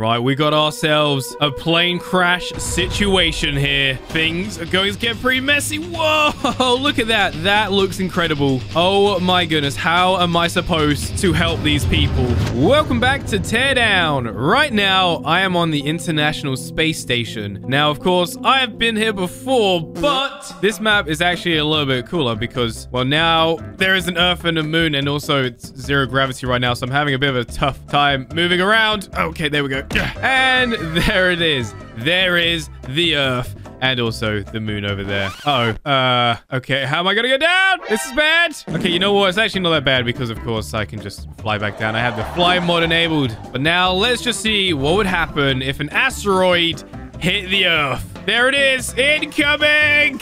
Right, we got ourselves a plane crash situation here. Things are going to get pretty messy. Whoa, look at that. That looks incredible. Oh my goodness, how am I supposed to help these people? Welcome back to Teardown. Right now, I am on the International Space Station. Now, of course, I have been here before, but this map is actually a little bit cooler because, well, now there is an Earth and a moon, and also it's zero gravity right now, so I'm having a bit of a tough time moving around. Okay, there we go. And there it is. There is the Earth and also the moon over there. Oh. Uh, okay. How am I going to get down? This is bad. Okay, you know what? It's actually not that bad because, of course, I can just fly back down. I have the fly mod enabled. But now let's just see what would happen if an asteroid hit the Earth. There it is. Incoming.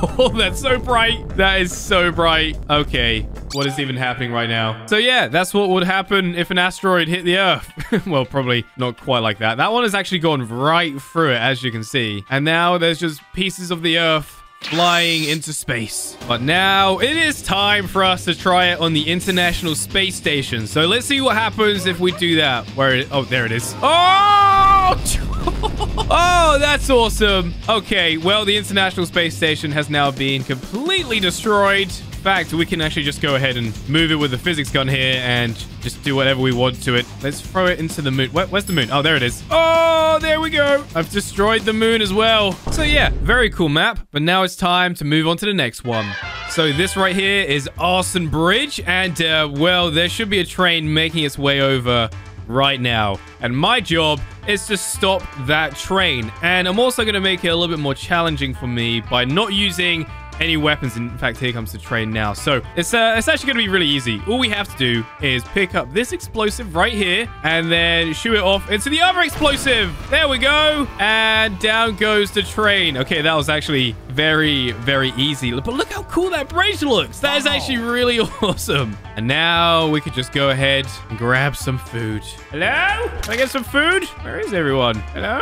Oh, that's so bright. That is so bright. Okay. What is even happening right now? So yeah, that's what would happen if an asteroid hit the Earth. well, probably not quite like that. That one has actually gone right through it, as you can see. And now there's just pieces of the Earth flying into space. But now it is time for us to try it on the International Space Station. So let's see what happens if we do that. Where oh, there it is. Oh! oh, that's awesome. Okay, well, the International Space Station has now been completely destroyed. In fact, we can actually just go ahead and move it with the physics gun here and just do whatever we want to it. Let's throw it into the moon. Where, where's the moon? Oh, there it is. Oh, there we go. I've destroyed the moon as well. So yeah, very cool map. But now it's time to move on to the next one. So this right here is Arson Bridge. And, uh, well, there should be a train making its way over right now. And my job is to stop that train. And I'm also going to make it a little bit more challenging for me by not using any weapons. In fact, here comes the train now. So it's uh, it's actually going to be really easy. All we have to do is pick up this explosive right here and then shoot it off into the other explosive. There we go. And down goes the train. Okay, that was actually very, very easy. But look how cool that bridge looks. That is actually really awesome. And now we could just go ahead and grab some food. Hello? Can I get some food? Where is everyone? Hello?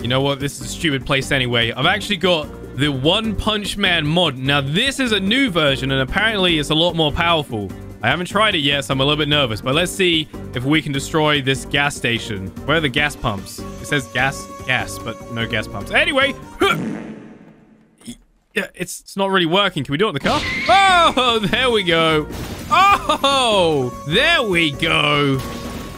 You know what? This is a stupid place anyway. I've actually got the One Punch Man mod. Now, this is a new version, and apparently it's a lot more powerful. I haven't tried it yet, so I'm a little bit nervous. But let's see if we can destroy this gas station. Where are the gas pumps? It says gas, gas, but no gas pumps. Anyway, yeah, it's, it's not really working. Can we do it in the car? Oh, there we go. Oh, there we go.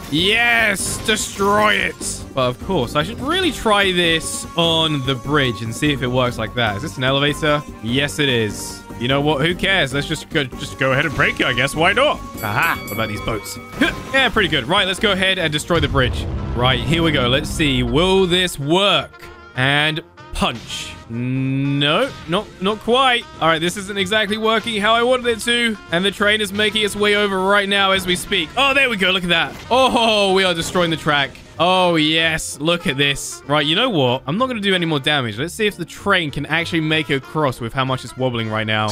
Yes, destroy it. But of course, I should really try this on the bridge and see if it works like that. Is this an elevator? Yes, it is. You know what? Who cares? Let's just go, just go ahead and break it, I guess. Why not? Aha! What about these boats? yeah, pretty good. Right, let's go ahead and destroy the bridge. Right, here we go. Let's see. Will this work? And punch. No, not not quite. All right, this isn't exactly working how I wanted it to. And the train is making its way over right now as we speak. Oh, there we go. Look at that. Oh, we are destroying the track. Oh, yes. Look at this. Right, you know what? I'm not going to do any more damage. Let's see if the train can actually make it across with how much it's wobbling right now.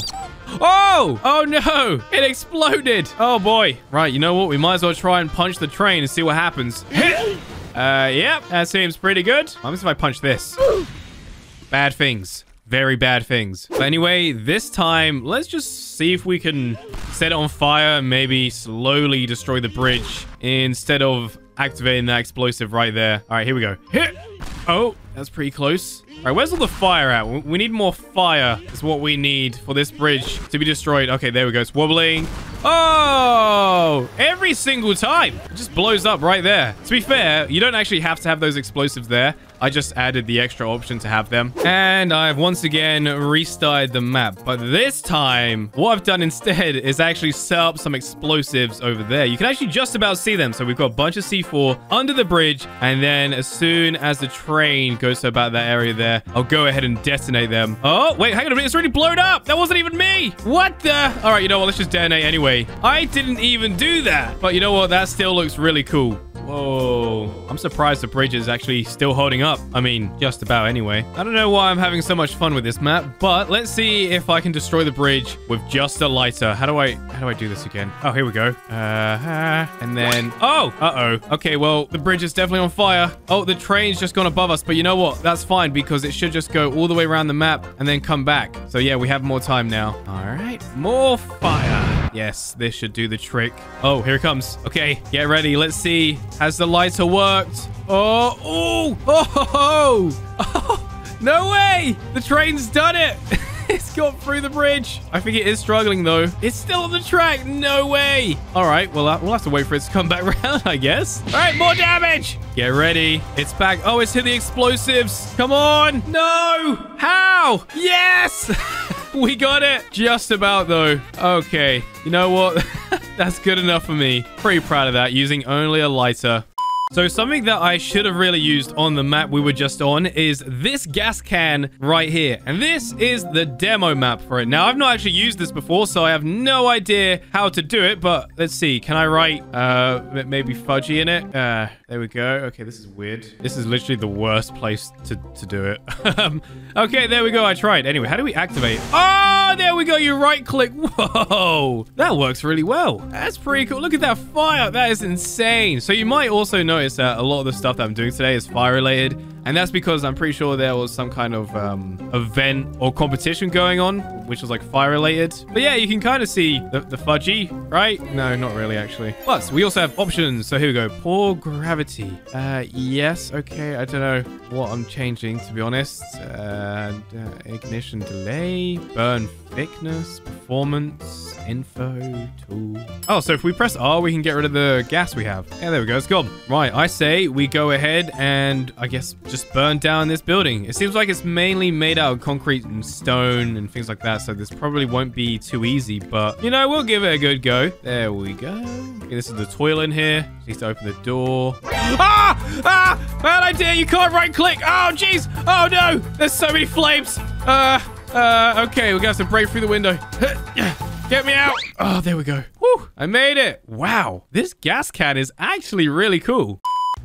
Oh! Oh, no! It exploded! Oh, boy. Right, you know what? We might as well try and punch the train and see what happens. uh, yep. That seems pretty good. What happens if I punch this? Bad things. Very bad things. But anyway, this time, let's just see if we can set it on fire and maybe slowly destroy the bridge instead of activating that explosive right there. All right, here we go. Hit! Oh, that's pretty close. All right, where's all the fire at? We need more fire is what we need for this bridge to be destroyed. Okay, there we go. It's wobbling. Oh, every single time. It just blows up right there. To be fair, you don't actually have to have those explosives there. I just added the extra option to have them. And I've once again restarted the map. But this time, what I've done instead is actually set up some explosives over there. You can actually just about see them. So we've got a bunch of C4 under the bridge. And then as soon as the train goes to about that area there, I'll go ahead and detonate them. Oh, wait, hang on a minute. It's already blown up. That wasn't even me. What the? All right, you know what? Let's just detonate anyway. I didn't even do that. But you know what? That still looks really cool. Whoa. I'm surprised the bridge is actually still holding up. I mean, just about anyway. I don't know why I'm having so much fun with this map, but let's see if I can destroy the bridge with just a lighter. How do I, how do I do this again? Oh, here we go. Uh, and then, oh, uh-oh. Okay, well, the bridge is definitely on fire. Oh, the train's just gone above us, but you know what? That's fine because it should just go all the way around the map and then come back. So yeah, we have more time now. All right, more fire. Yes, this should do the trick. Oh, here it comes. Okay, get ready. Let's see. Has the lighter worked? Oh, oh, oh, oh, no way. The train's done it. it's got through the bridge. I think it is struggling, though. It's still on the track. No way. All right, well, uh, we'll have to wait for it to come back around, I guess. All right, more damage. Get ready. It's back. Oh, it's hit the explosives. Come on. No. How? Yes. we got it. Just about, though. Okay. You know what? That's good enough for me. Pretty proud of that, using only a lighter. So something that I should have really used on the map we were just on is this gas can right here. And this is the demo map for it. Now, I've not actually used this before, so I have no idea how to do it. But let's see. Can I write uh, maybe fudgy in it? Uh, there we go. Okay, this is weird. This is literally the worst place to, to do it. Okay, there we go. I tried. Anyway, how do we activate? Oh, there we go. You right click. Whoa. That works really well. That's pretty cool. Look at that fire. That is insane. So you might also know notice that a lot of the stuff that I'm doing today is fire related. And that's because I'm pretty sure there was some kind of um, event or competition going on, which was like fire related. But yeah, you can kind of see the, the fudgy, right? No, not really, actually. Plus, we also have options. So here we go. Poor gravity. Uh, yes. Okay. I don't know what I'm changing, to be honest. And uh, ignition delay, burn thickness, performance, info, tool. Oh, so if we press R, we can get rid of the gas we have. Yeah, there we go. It's gone. Right. I say we go ahead and I guess just just burn down this building. It seems like it's mainly made out of concrete and stone and things like that, so this probably won't be too easy, but, you know, we'll give it a good go. There we go. Okay, this is the toilet in here. Needs to open the door. Ah! Ah! Bad idea. You can't right-click. Oh, jeez. Oh, no. There's so many flames. Uh, uh, okay. We're going to have to break through the window. Get me out. Oh, there we go. Whew. I made it. Wow. This gas can is actually really cool.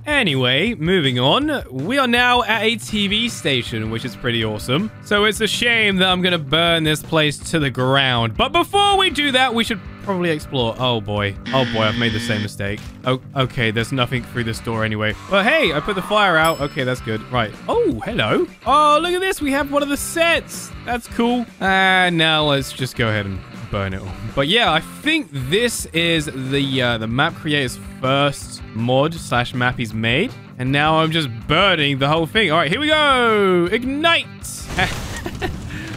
Anyway, moving on. We are now at a TV station, which is pretty awesome. So it's a shame that I'm going to burn this place to the ground. But before we do that, we should probably explore. Oh, boy. Oh, boy, I've made the same mistake. Oh, okay, there's nothing through this door anyway. But hey, I put the fire out. Okay, that's good. Right. Oh, hello. Oh, look at this. We have one of the sets. That's cool. And now let's just go ahead and burn it all. But yeah, I think this is the uh, the map creator's first mod slash map he's made. And now I'm just burning the whole thing. All right, here we go. Ignite.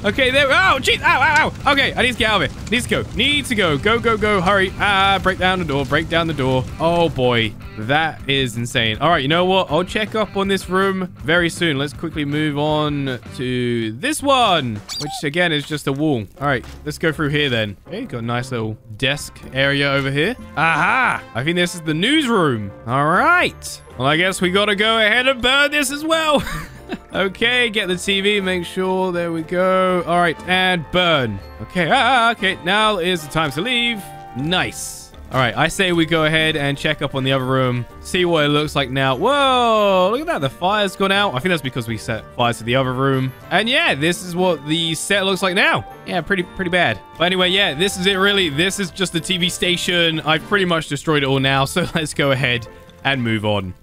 Okay, there. Oh, jeez. Ow, ow, ow. Okay, I need to get out of it. Need to go. Need to go. Go, go, go. Hurry. Ah, break down the door. Break down the door. Oh, boy. That is insane. All right, you know what? I'll check up on this room very soon. Let's quickly move on to this one, which, again, is just a wall. All right, let's go through here then. Okay, got a nice little desk area over here. Aha! I think this is the newsroom. All right. Well, I guess we got to go ahead and burn this as well. okay, get the TV, make sure. There we go. All right, and burn. Okay, ah, okay. Now is the time to leave. Nice. All right, I say we go ahead and check up on the other room, see what it looks like now. Whoa, look at that. The fire's gone out. I think that's because we set fires to the other room. And yeah, this is what the set looks like now. Yeah, pretty pretty bad. But anyway, yeah, this is it really. This is just the TV station. I've pretty much destroyed it all now, so let's go ahead and move on.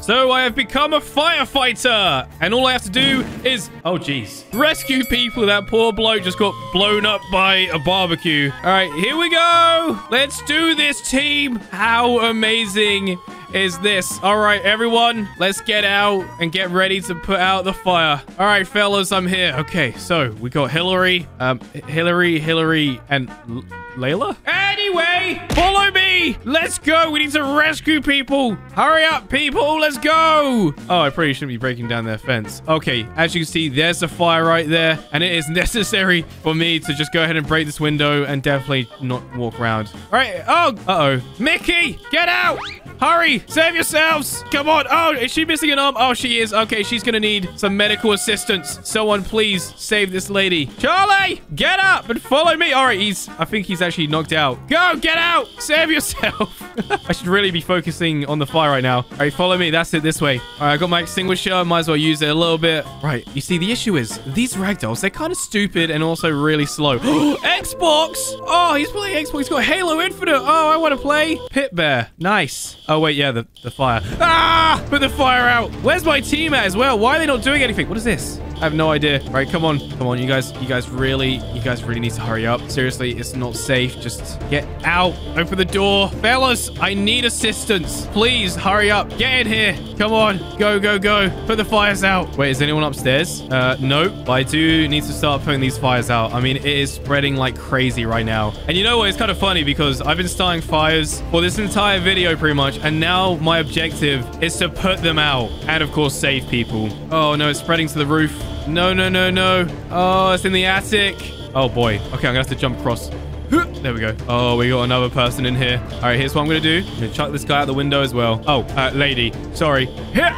So I have become a firefighter, and all I have to do is, oh jeez, rescue people. That poor bloke just got blown up by a barbecue. All right, here we go. Let's do this, team. How amazing is this? All right, everyone, let's get out and get ready to put out the fire. All right, fellas, I'm here. Okay, so we got Hillary, um, Hillary, Hillary, and L Layla? Anyway, follow me. Let's go. We need to rescue people. Hurry up, people. Let's go. Oh, I probably shouldn't be breaking down their fence. Okay, as you can see, there's a fire right there, and it is necessary for me to just go ahead and break this window and definitely not walk around. All right. Oh, uh-oh. Mickey, get out. Hurry! Save yourselves! Come on! Oh, is she missing an arm? Oh, she is. Okay, she's gonna need some medical assistance. Someone please save this lady. Charlie! Get up and follow me! Alright, he's... I think he's actually knocked out. Go! Get out! Save yourself! I should really be focusing on the fire right now. Alright, follow me. That's it. This way. Alright, I got my extinguisher. Might as well use it a little bit. Right. You see, the issue is these ragdolls, they're kind of stupid and also really slow. Xbox! Oh, he's playing Xbox. He's got Halo Infinite. Oh, I want to play. Pit Bear. Nice. Oh, wait, yeah, the, the fire. Ah! Put the fire out. Where's my team at as well? Why are they not doing anything? What is this? I have no idea. All right, come on. Come on, you guys. You guys really, you guys really need to hurry up. Seriously, it's not safe. Just get out. Open the door. Fellas, I need assistance. Please, hurry up. Get in here. Come on. Go, go, go. Put the fires out. Wait, is anyone upstairs? Uh, no. But I do need to start putting these fires out. I mean, it is spreading like crazy right now. And you know what? It's kind of funny because I've been starting fires for this entire video pretty much. And now my objective is to put them out. And of course, save people. Oh, no, it's spreading to the roof. No, no, no, no. Oh, it's in the attic. Oh, boy. Okay, I'm going to have to jump across. There we go. Oh, we got another person in here. All right, here's what I'm going to do. I'm going to chuck this guy out the window as well. Oh, uh, lady. Sorry. Here.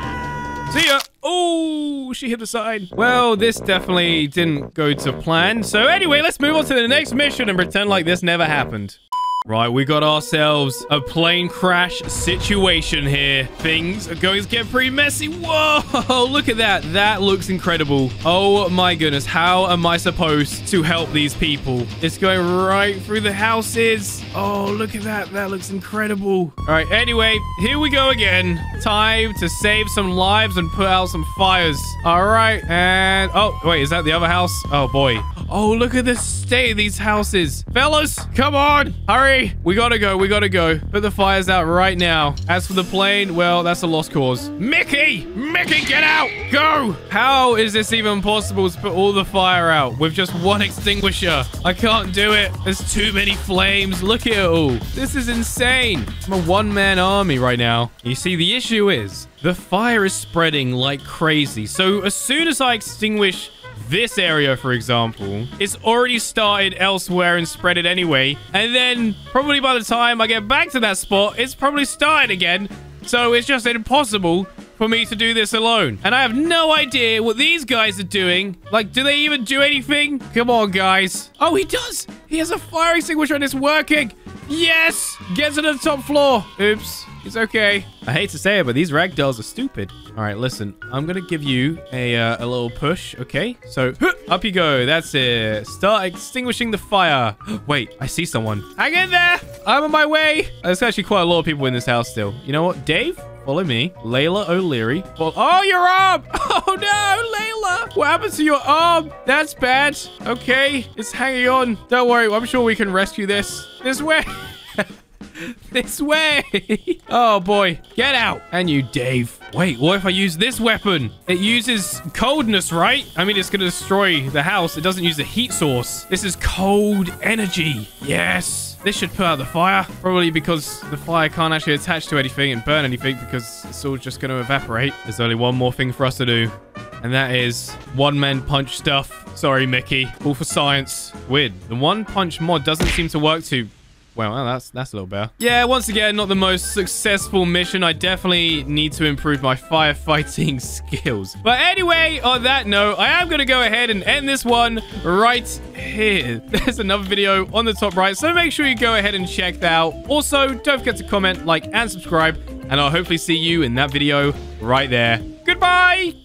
See ya. Oh, she hit the sign. Well, this definitely didn't go to plan. So anyway, let's move on to the next mission and pretend like this never happened. Right, we got ourselves a plane crash situation here. Things are going to get pretty messy. Whoa, look at that. That looks incredible. Oh my goodness, how am I supposed to help these people? It's going right through the houses. Oh, look at that. That looks incredible. All right, anyway, here we go again. Time to save some lives and put out some fires. All right, and... Oh, wait, is that the other house? Oh, boy. Oh, look at the state of these houses. Fellas, come on. Hurry. We gotta go. We gotta go. Put the fires out right now. As for the plane, well, that's a lost cause. Mickey! Mickey, get out! Go! How is this even possible to put all the fire out with just one extinguisher? I can't do it. There's too many flames. Look at it all. This is insane. I'm a one-man army right now. You see, the issue is the fire is spreading like crazy. So as soon as I extinguish this area, for example, it's already started elsewhere and spread it anyway. And then probably by the time I get back to that spot, it's probably started again. So it's just impossible for me to do this alone. And I have no idea what these guys are doing. Like, do they even do anything? Come on, guys. Oh, he does. He has a fire extinguisher and it's working. Yes. Get to the top floor. Oops. It's okay. I hate to say it, but these ragdolls are stupid. All right, listen. I'm going to give you a, uh, a little push, okay? So, up you go. That's it. Start extinguishing the fire. Wait, I see someone. Hang in there. I'm on my way. There's actually quite a lot of people in this house still. You know what? Dave, follow me. Layla O'Leary. Oh, your arm. Oh, no, Layla. What happened to your arm? That's bad. Okay, it's hanging on. Don't worry. I'm sure we can rescue this. This way. this way. oh, boy. Get out. And you, Dave. Wait, what if I use this weapon? It uses coldness, right? I mean, it's going to destroy the house. It doesn't use a heat source. This is cold energy. Yes. This should put out the fire. Probably because the fire can't actually attach to anything and burn anything because it's all just going to evaporate. There's only one more thing for us to do. And that is one-man punch stuff. Sorry, Mickey. All for science. Weird. The one-punch mod doesn't seem to work too well, that's that's a little better. Yeah, once again, not the most successful mission. I definitely need to improve my firefighting skills. But anyway, on that note, I am going to go ahead and end this one right here. There's another video on the top right, so make sure you go ahead and check that out. Also, don't forget to comment, like, and subscribe, and I'll hopefully see you in that video right there. Goodbye!